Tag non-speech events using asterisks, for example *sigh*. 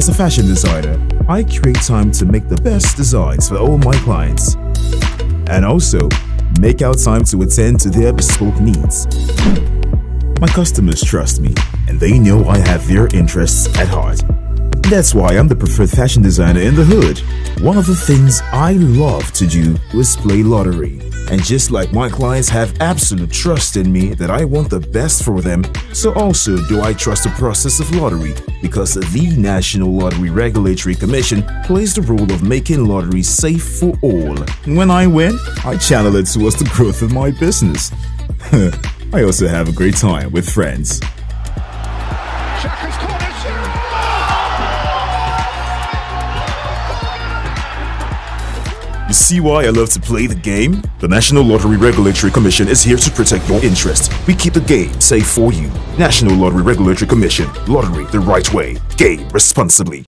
As a fashion designer, I create time to make the best designs for all my clients. And also, make out time to attend to their bespoke needs. My customers trust me, and they know I have their interests at heart. That's why I'm the preferred fashion designer in the hood. One of the things I love to do is play lottery. And just like my clients have absolute trust in me that I want the best for them, so also do I trust the process of lottery because the National Lottery Regulatory Commission plays the role of making lottery safe for all. When I win, I channel it towards the growth of my business. *laughs* I also have a great time with friends. You see why I love to play the game? The National Lottery Regulatory Commission is here to protect your interests. We keep the game safe for you. National Lottery Regulatory Commission. Lottery the right way. Game responsibly.